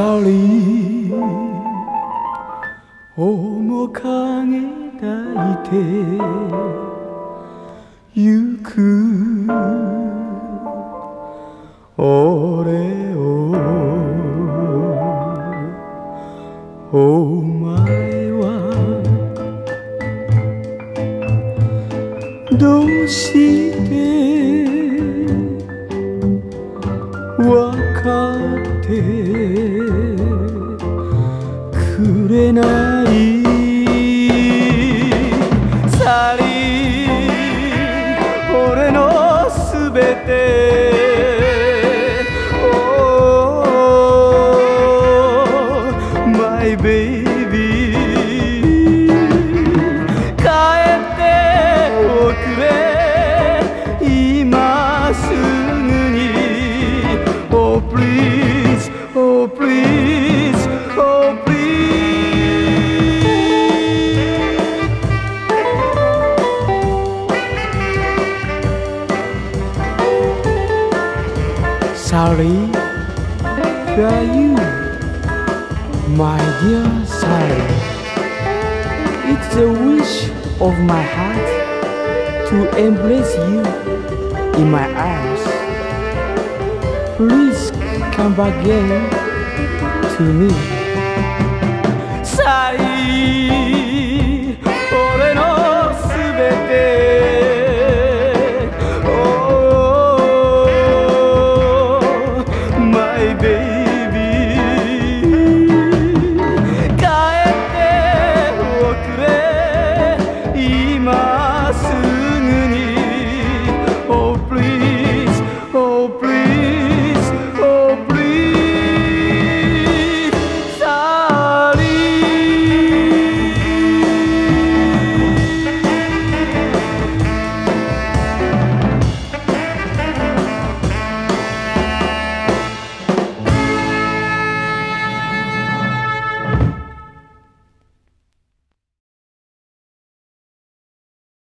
Sorry 面影抱いてゆく。俺をお前はどうしてわかってくれないサリー俺のすべて。Oh my baby 帰っておくれ。今すぐに。Oh please Sorry for you my dear Sally. It's the wish of my heart to embrace you in my arms. Please come back again to me. Sally.